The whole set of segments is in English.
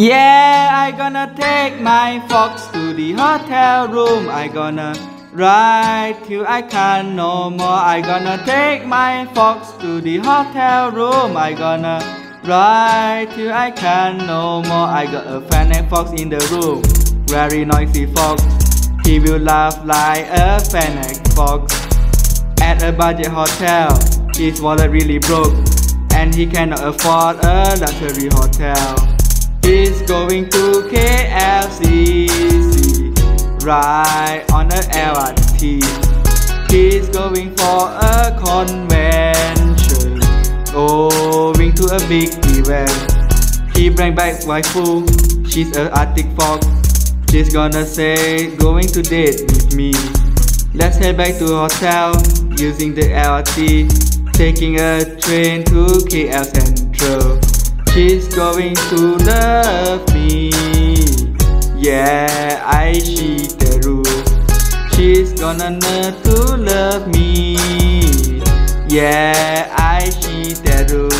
Yeah, I gonna take my fox to the hotel room. I gonna ride till I can't no more. I gonna take my fox to the hotel room. I gonna ride till I can't no more. I got a fennec fox in the room, very noisy fox. He will laugh like a fennec fox. At a budget hotel, his wallet really broke, and he cannot afford a luxury hotel. He's going to KLCC, right on the LRT. He's going for a convention, going to a big event. He bring back waifu, she's a Arctic fox. She's gonna say, going to date with me. Let's head back to hotel using the LRT, taking a train to KL Central. She's going to love me. Yeah, I Teru. She's gonna learn to love me. Yeah, I Teru.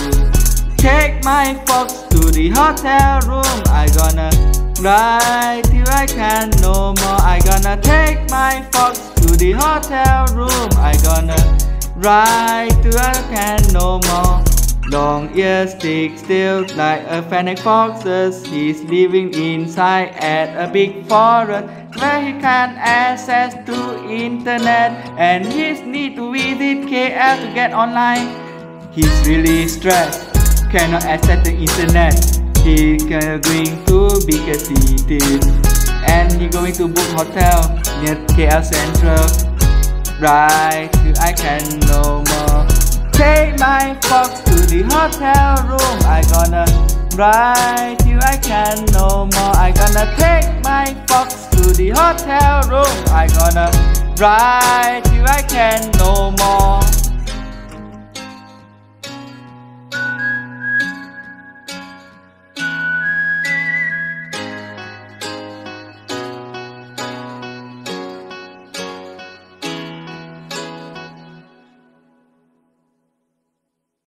Take my fox to the hotel room. I gonna ride till I can no more. I gonna take my fox to the hotel room. I gonna ride till I can no more. Long ears stick still like a fennec foxes. He's living inside at a big forest where he can't access to internet and he's need to visit KL to get online. He's really stressed, cannot access the internet. He going to bigger cities and he going to book hotel near KL Central. Right, I can no more. Take my fox to the hotel room. I gonna ride till I can no more. I gonna take my fox to the hotel room. I gonna ride till I can no more.